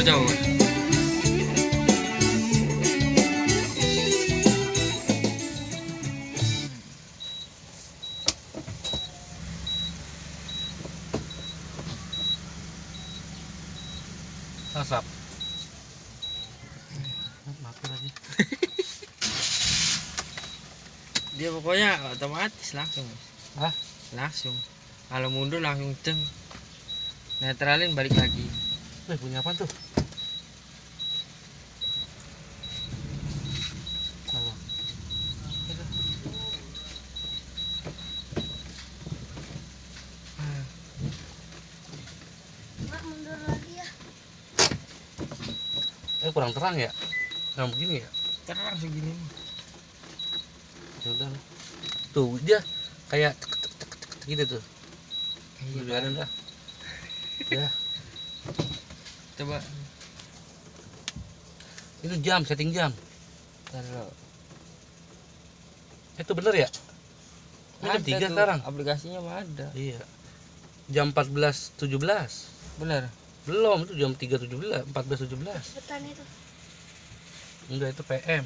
jauh asap mati lagi dia pokoknya otomatis langsung Hah? langsung. Kalau mundur langsung ceng. Netralin balik lagi Wih, punya apa tuh? Halo. Mak mundur lagi ya. eh kurang terang ya? Yang begini ya? Terang segini mah. ya udah tuh dia kayak cek, cek, cek, cek, cek gitu tuh. Iya biarin dah ya coba. Itu jam setting jam. Taruh. Itu bener ya? Ini jam Ada tiga sekarang. aplikasinya mah ada. Iya. Jam 14.17 bener. Belum itu jam 3.17 14.17 Cepetan itu. enggak itu PM